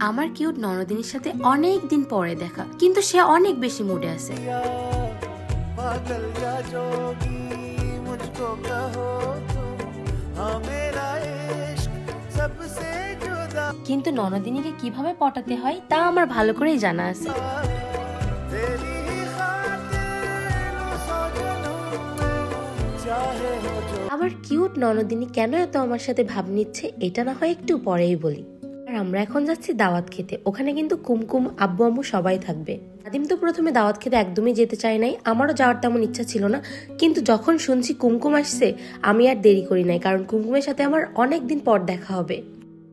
আমার কিউট ননদিনীর সাথে অনেক দিন পরে দেখা কিন্তু সে অনেক বেশি মুডে আছে। পাগল যা মুঝকো কহো কিন্তু ননদিনীকে কীভাবে পটাতে হয় তা আমার ভালো করেই জানা আছে। আমার কিউট ননদিনী কেন এত আমার সাথে ভাব নিচ্ছে, এটা না হয় একটু পরেই বলি। আর আমরা এখন যাচ্ছি দাওয়াত খেতে। ওখানে কিন্তু কুমকুম, আব্বু আম্মু সবাই থাকবে। আদিম তো প্রথমে দাওয়াত খেতে একদমই যেতে চাই নাই। আমারও যাওয়ার তেমন ইচ্ছা ছিল না। কিন্তু যখন শুনছি কুমকুম আসছে, আমি আর দেরি করি নাই, কারণ কুমকুমের সাথে আমার অনেক দিন পর দেখা হবে।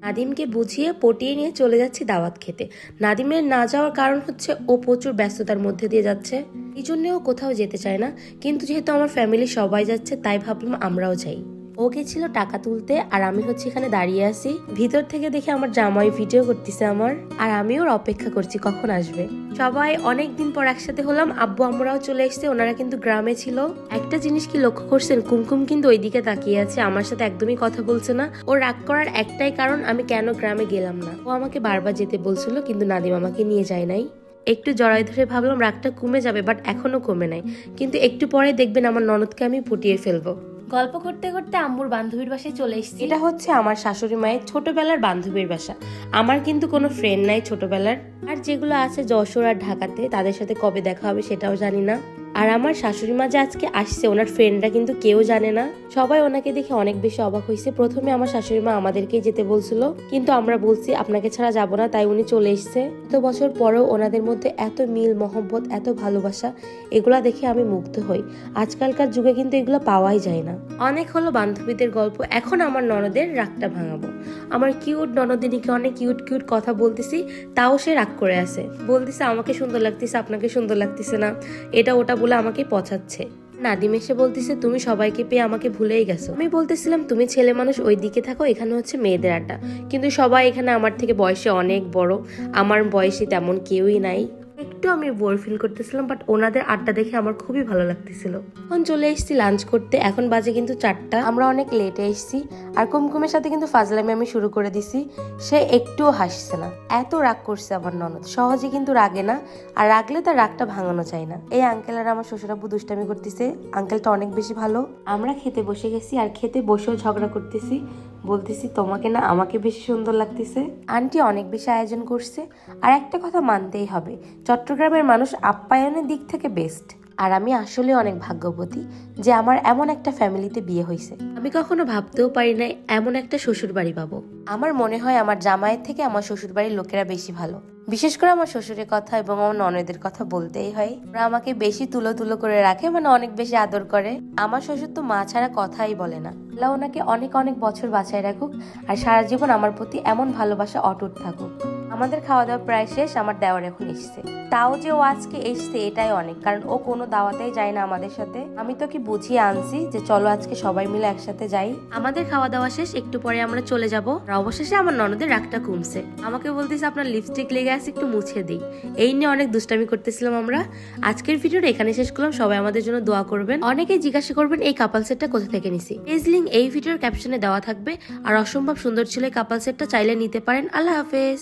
নাদিমকে বুঝিয়ে পটিয়ে নিয়ে চলে যাচ্ছি দাওয়াত খেতে। নাদিমের না যাওয়ার কারণ হচ্ছে ও প্রচুর ব্যস্ততার মধ্যে দিয়ে যাচ্ছে। এই জন্যে ও কোথাও যেতে চায় না। কিন্তু যেহেতু আমার ফ্যামিলি সবাই যাচ্ছে, তাই ভাবলাম আমরাও যাই। ও গেছিল টাকা তুলতে আর আমি হচ্ছে এখানে দাঁড়িয়ে আছি। ভিতর থেকে দেখে আমার জামাই ভিডিও করতেছে আমার। আর আমি ওর অপেক্ষা করছি কখন আসবে। সবাই অনেক দিন পর একসাথে হলাম। আব্বু আমরাও চলে এসেছে, ওনারা কিন্তু গ্রামে ছিল। একটা জিনিস কি লক্ষ্য করছেন? কুমকুম কিন্তু ওইদিকে তাকিয়ে আছে, আমার সাথে একদমই কথা বলছে না। ও রাগ করার একটাই কারণ, আমি কেন গ্রামে গেলাম না। ও আমাকে বারবার যেতে বলছিল, কিন্তু নাদিম আমাকে নিয়ে যায় নাই। একটু জড়াই ধরে ভাবলাম, রাগটা কমে যাবে বাট এখনও কমে নাই। কিন্তু একটু পরে দেখবেন আমার ননদকে আমি ফুটিয়ে ফেলব। গল্প করতে করতে আম্মুর বান্ধবীর বাসায় চলে এসেছি। এটা হচ্ছে আমার শাশুড়ি মায়ের ছোটবেলার বান্ধবীর বাসা। আমার কিন্তু কোনো ফ্রেন্ড নাই ছোটবেলার। আর যেগুলো আছে যশোর আর ঢাকাতে তাদের সাথে কবে দেখা হবে সেটাও জানি না। আর আমার শাশুড়ি মা যে আজকে আসছে, ওনার ফ্রেন্ডরা কিন্তু কেউ জানে না। সবাই ওনাকে দেখে অনেক বেশি অবাক হয়েছে। প্রথমে আমার শাশুড়ি মা আমাদেরকেই যেতে বলছিল, কিন্তু আমরা বলছি, আপনাকে ছাড়া যাব না। তাই উনি চলে এসছে। এত বছর পরেও ওনাদের মধ্যে এত মিল, মহব্বত, এত ভালোবাসা, এগুলা দেখে আমি মুগ্ধ হই। আজকালকার যুগে কিন্তু এগুলো পাওয়াই যায় না। অনেক হলো বান্ধবীদের গল্প, এখন আমার ননদের রাগটা ভাঙাবো। আমার কিউট ননদিনীকে অনেক কিউট কিউট কথা বলতেছি, তাও সে রাগ করে আছে। বলতেছে, আমাকে সুন্দর লাগতেছে, আপনাকে সুন্দর লাগতেছে না। এটা ওটা বলে আমাকে পচাচ্ছে। নাদিম এসে বলতেছে, তুমি সবাইকে পেয়ে আমাকে ভুলেই গেছো। আমি বলতেছিলাম, তুমি ছেলে মানুষ, ওই দিকে থাকো, এখানে হচ্ছে মেয়েদের আড্ডা। কিন্তু সবাই এখানে আমার থেকে বয়সে অনেক বড়। আমার বয়সে তেমন কেউই নাই। একটু আমি বোর ফিল করতেছিলাম বাট ওনাদের আড্ডা দেখে আমার খুবই ভালো লাগতেছিল। এখন চলে এসেছি লাঞ্চ করতে, এখন বাজে কিন্তু চারটা। আমরা অনেক লেটে এসেছি, আর কুমকুমের সাথে কিন্তু ফাজলামি আমি শুরু করে দিছি। সে একটুও হাসছে না। এত রাগ করছে আমার ননদ। সহজে কিন্তু রাগে না, আর রাগলে তার রাগটা ভাঙানো যায় না। এই আঙ্কেল আর আমার শ্বশুরাব্বু দুষ্টামি করতেছে। আঙ্কেলটা অনেক বেশি ভালো। আমরা খেতে বসে গেছি, আর খেতে বসেও ঝগড়া করতেছি। বলতেছি, তোমাকে না আমাকে বেশি সুন্দর লাগতেছে। আন্টি অনেক বেশি আয়োজন করছে। আর একটা কথা মানতেই হবে, চট্টগ্রামের মানুষ আপ্যায়নের দিক থেকে বেস্ট আর আমি আসলে অনেক ভাগ্যবতী যে আমার এমন একটা ফ্যামিলিতে বিয়ে হয়েছে। আমি কখনো ভাবতেও পারি না এমন একটা শ্বশুর বাড়ি পাবো। আমার মনে হয় আমার জামাইয়ের থেকে আমার শ্বশুর বাড়ির লোকেরা বেশি ভালো। বিশেষ করে আমার শ্বশুরের কথা এবং আমার ননদের কথা বলতেই হয়। ওরা আমাকে বেশি তুলো তুলো করে রাখে মানে অনেক বেশি আদর করে। আমার শ্বশুর তো মা ছাড়া কথাই বলে না। আল্লাহ ওনাকে অনেক অনেক বছর বাঁচায় রাখুক আর সারা জীবন আমার প্রতি এমন ভালোবাসা অটুট থাকুক। আমাদের খাওয়া দাওয়া প্রায় শেষ, আমার দেওয়ার এখন এসছে। তাও যে ও আজকে এসছে, এটাই অনেক, কারণ ও কোনো দাওয়াতেই যায় না আমাদের সাথে। আমি তো কি বুঝিয়ে আনছি যে চলো আজকে সবাই মিলে একসাথে যাই। আমাদের খাওয়া দাওয়া শেষ, একটু পরে আমরা চলে যাব। অবশেষে আমার ননদের রাগটা কমছে। আমাকে বলতেছে, আপনার লিপস্টিক লেগে আছে, একটু মুছে দিই। এই নিয়ে অনেক দুষ্টামি করতেছিলাম আমরা। আজকের ভিডিওটা এখানে শেষ করলাম। সবাই আমাদের জন্য দোয়া করবেন। অনেকেই জিজ্ঞাসা করবেন, এই কাপাল সেটটা কোথা থেকে নিছি? পেজ লিঙ্ক এই ভিডিওর ক্যাপশনে দেওয়া থাকবে। আর অসম্ভব সুন্দর ছিল এই কাপাল সেটটা চাইলে নিতে পারেন। আল্লাহ হাফেজ।